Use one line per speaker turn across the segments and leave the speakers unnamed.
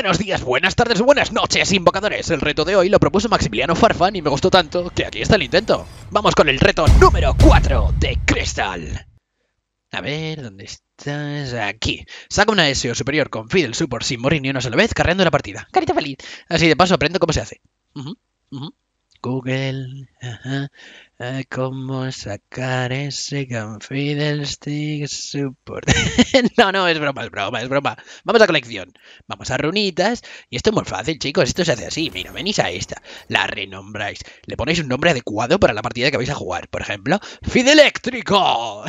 Buenos días, buenas tardes, buenas noches, invocadores. El reto de hoy lo propuso Maximiliano Farfan y me gustó tanto que aquí está el intento. Vamos con el reto número 4 de Crystal. A ver, ¿dónde estás? Aquí. Saca una SEO superior con Fidel Support sin morir ni una sola vez, cargando la partida. Carita feliz. Así de paso aprendo cómo se hace. Google. ¿Cómo sacar ese con Fiddlestick Support? no, no, es broma, es broma, es broma. Vamos a colección. Vamos a runitas. Y esto es muy fácil, chicos. Esto se hace así. Mira, venís a esta. La renombráis. Le ponéis un nombre adecuado para la partida que vais a jugar. Por ejemplo, Fideléctrico.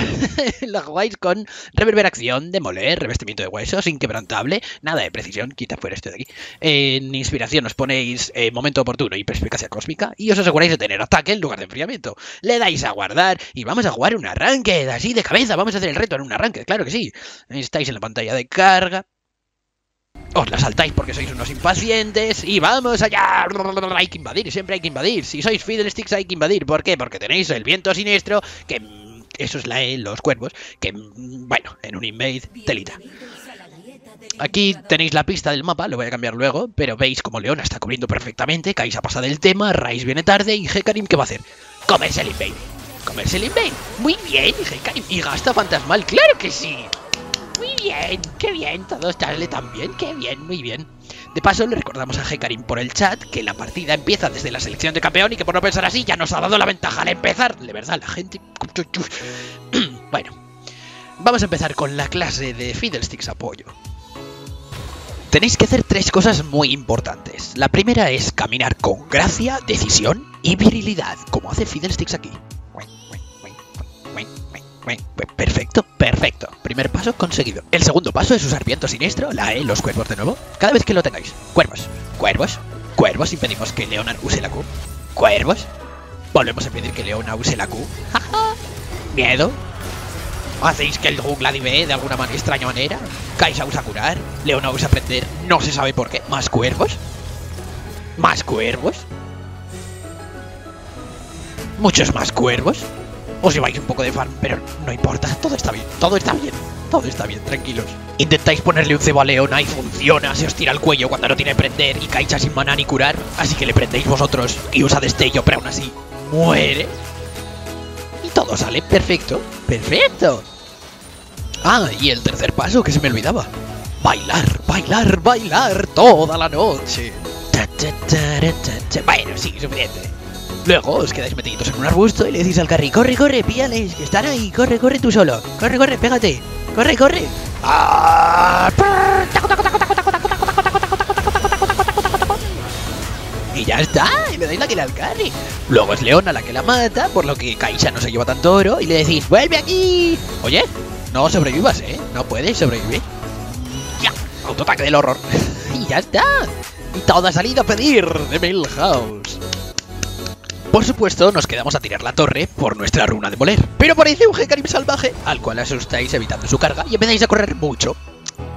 la jugáis con reverberación, demoler, revestimiento de huesos, inquebrantable. Nada de precisión. Quita fuera esto de aquí. En inspiración os ponéis eh, momento oportuno y perspicacia cósmica. Y os aseguráis de tener ataque en lugar de enfriamiento le dais a guardar y vamos a jugar un arranque, así de cabeza, vamos a hacer el reto en un arranque, claro que sí. Estáis en la pantalla de carga. Os la saltáis porque sois unos impacientes y vamos allá. Hay que invadir, siempre hay que invadir. Si sois Fiddlesticks hay que invadir. ¿Por qué? Porque tenéis el viento siniestro, que eso es la E, los cuervos, que bueno, en un invade, telita. Aquí tenéis la pista del mapa, lo voy a cambiar luego, pero veis como Leona está cubriendo perfectamente, Kais ha pasado del tema, Rais viene tarde y Hekarim ¿qué va a hacer? Comerse el invade. Comerse el invade. Muy bien. Y gasta fantasmal, claro que sí. Muy bien, qué bien, todo estarle tan bien, qué bien, muy bien. De paso, le recordamos a Hekarim por el chat que la partida empieza desde la selección de campeón y que por no pensar así ya nos ha dado la ventaja al empezar. De verdad, la gente... bueno, vamos a empezar con la clase de Fiddlesticks Apoyo. Tenéis que hacer tres cosas muy importantes. La primera es caminar con gracia, decisión y virilidad, como hace Fiddlesticks aquí. Perfecto, perfecto. Primer paso conseguido. El segundo paso es usar viento siniestro, la E, los cuervos de nuevo. Cada vez que lo tengáis. Cuervos, cuervos, cuervos. Impedimos que Leona use la Q. Cuervos. Volvemos a pedir que Leona use la Q. Miedo, ¿Hacéis que el jungla dive de alguna manera, extraña manera? Kaisa usa curar, Leona usa aprender, no se sabe por qué. ¿Más cuervos? ¿Más cuervos? ¿Muchos más cuervos? Os lleváis un poco de farm, pero no importa, todo está bien, todo está bien, todo está bien, tranquilos. Intentáis ponerle un cebo a Leona y funciona, se os tira el cuello cuando no tiene prender y Kaisa sin maná ni curar, así que le prendéis vosotros y usa destello, pero aún así muere. Y todo sale perfecto, perfecto. Ah, y el tercer paso que se me olvidaba. Bailar, bailar, bailar toda la noche. Bueno, sí, suficiente. Luego os quedáis metidos en un arbusto y le decís al carry, corre, corre, píllales, que están ahí, corre, corre tú solo. Corre, corre, pégate. Corre, corre. Y ya está, y le dais la kill al carry. Luego es Leona la que la mata, por lo que Kaisa no se lleva tanto oro, y le decís, ¡vuelve aquí! Oye, no sobrevivas, ¿eh? No puedes sobrevivir. ¡Ya! Autoataque del horror. y ya está. Y todo ha salido a pedir de Milhouse. Por supuesto, nos quedamos a tirar la torre por nuestra runa de moler. Pero aparece un Hekarim salvaje, al cual asustáis evitando su carga y empezáis a correr mucho.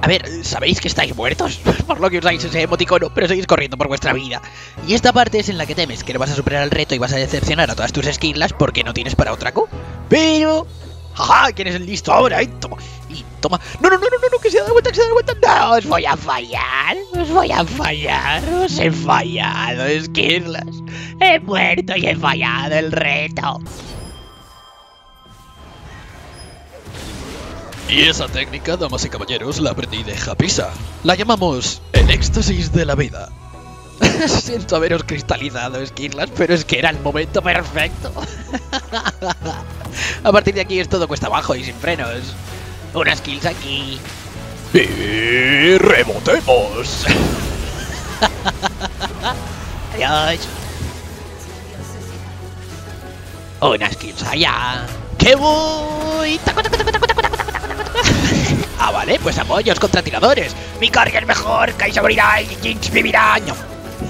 A ver, sabéis que estáis muertos, por lo que usáis ese emoticono, pero seguís corriendo por vuestra vida. Y esta parte es en la que temes que no vas a superar el reto y vas a decepcionar a todas tus skillas porque no tienes para otra co. Pero ¡Jaja! ¿Quién es el listo ahora? Y toma. ¡No, no, no, no, no! ¡Que se da vuelta, que se da vuelta! ¡No! ¡Os voy a fallar! ¡Os voy a fallar! ¡Os he fallado, esquirlas! ¡He muerto y he fallado el reto! Y esa técnica, damas y caballeros, la aprendí de Japisa. La llamamos el éxtasis de la vida. Siento haberos cristalizado, esquirlas, pero es que era el momento perfecto. A partir de aquí es todo cuesta abajo y sin frenos unas kills aquí.
Y rebotemos.
Adiós. Unas kills allá. ¡Que voy! Ah, vale, pues apoyos contra tiradores. Mi carga es mejor, Kaiser morirá y Jinx vivirá. No.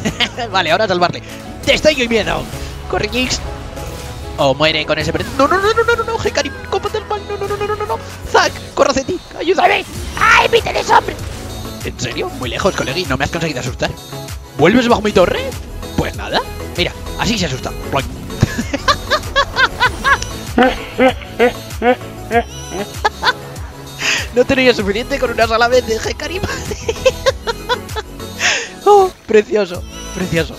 vale, ahora a salvarle. Destello y miedo. Corre, Jinx. O muere con ese... No, no, no, no, no, no, no, Hekari, compa, mal. No, no, no, no, no, no, no. Zack, corre hacia ti. Ayúdame. ¡Ay, mi telesombra! ¿En serio? Muy lejos, colegui, no me has conseguido asustar. ¿Vuelves bajo mi torre? Pues nada. Mira, así se asusta. No tenía suficiente con una sola vez de Hekarim. precioso, precioso.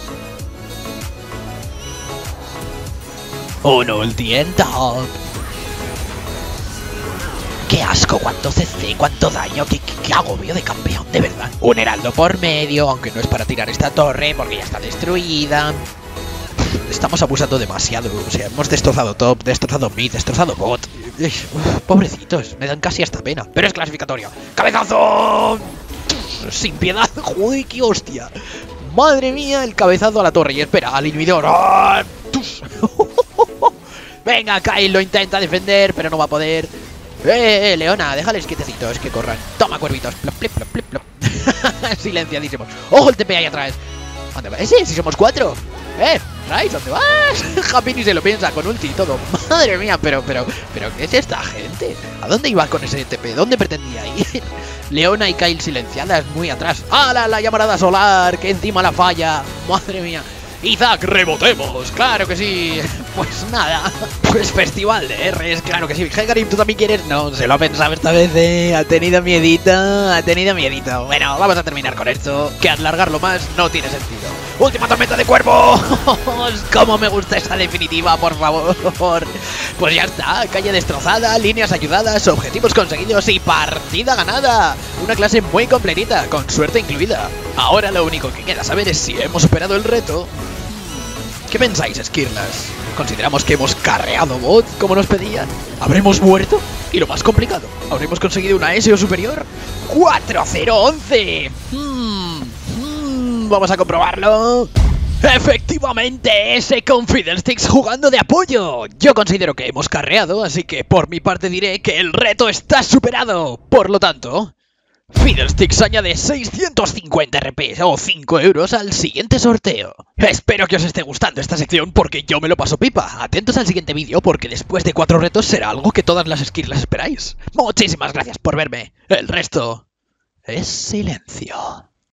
Un ulti top. ¡Qué asco! ¿Cuánto CC? ¿Cuánto daño? ¿Qué, qué, agobio de campeón, de verdad! Un heraldo por medio, aunque no es para tirar esta torre porque ya está destruida. Estamos abusando demasiado. O sea, hemos destrozado top, destrozado mid, destrozado bot. pobrecitos, me dan casi hasta pena. Pero es clasificatorio. ¡Cabezazo! Sin piedad. ¡Joder, qué hostia! ¡Madre mía! El cabezazo a la torre. Y espera, al inhibidor. ¡Oh! Venga, Kyle lo intenta defender, pero no va a poder. ¡Eh, eh, Leona! Déjales quietecitos, que corran. Toma, cuervitos. Silenciadísimos. ¡Ojo el TP ahí atrás! ¿Dónde va ese? Si somos cuatro. ¡Eh! Rice, ¿dónde vas? Happy ni se lo piensa, con ulti y todo. Madre mía, pero, pero, pero, ¿qué es esta gente? ¿A dónde iba con ese TP? ¿Dónde pretendía ir? Leona y Kyle silenciadas muy atrás. ¡Hala, la llamarada solar! Que encima la falla. Madre mía. Isaac, rebotemos, claro que sí. Pues nada, pues festival de R's, claro que sí. Hegarim, ¿tú también quieres? No, se lo ha pensado esta vez, eh. Ha tenido miedito, ha tenido miedito. Bueno, vamos a terminar con esto, que alargarlo más no tiene sentido. ¡Última tormenta de cuerpo! ¡Cómo me gusta esta definitiva, por favor! Pues ya está, calle destrozada, líneas ayudadas, objetivos conseguidos y partida ganada. Una clase muy completita, con suerte incluida. Ahora lo único que queda saber es si hemos superado el reto ¿Qué pensáis, Skirlas? ¿Consideramos que hemos carreado bot como nos pedían? ¿Habremos muerto? Y lo más complicado, ¿habremos conseguido una S o superior? ¡4-0-11! Hmm, hmm, vamos a comprobarlo. Efectivamente, ese con jugando de apoyo. Yo considero que hemos carreado, así que por mi parte diré que el reto está superado. Por lo tanto, Fiddlesticks añade 650 RP o 5 euros al siguiente sorteo. Espero que os esté gustando esta sección porque yo me lo paso pipa. Atentos al siguiente vídeo porque después de 4 retos será algo que todas las skills las esperáis. Muchísimas gracias por verme. El resto es silencio.